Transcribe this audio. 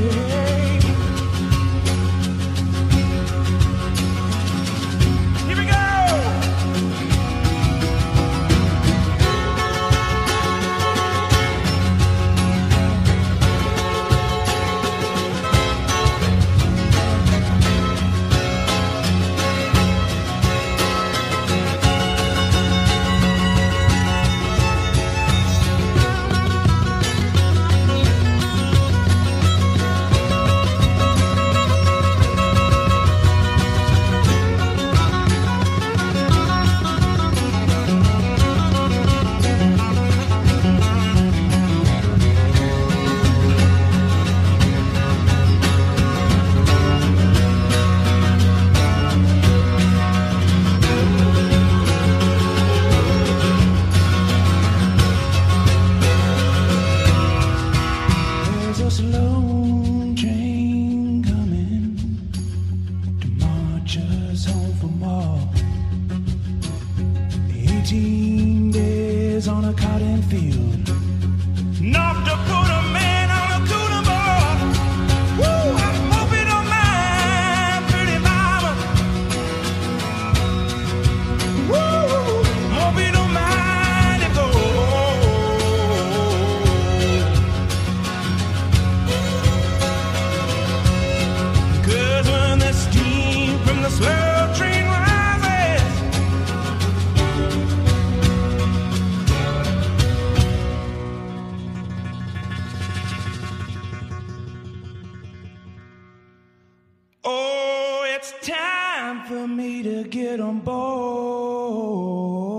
yeah. Field. Me to get on board.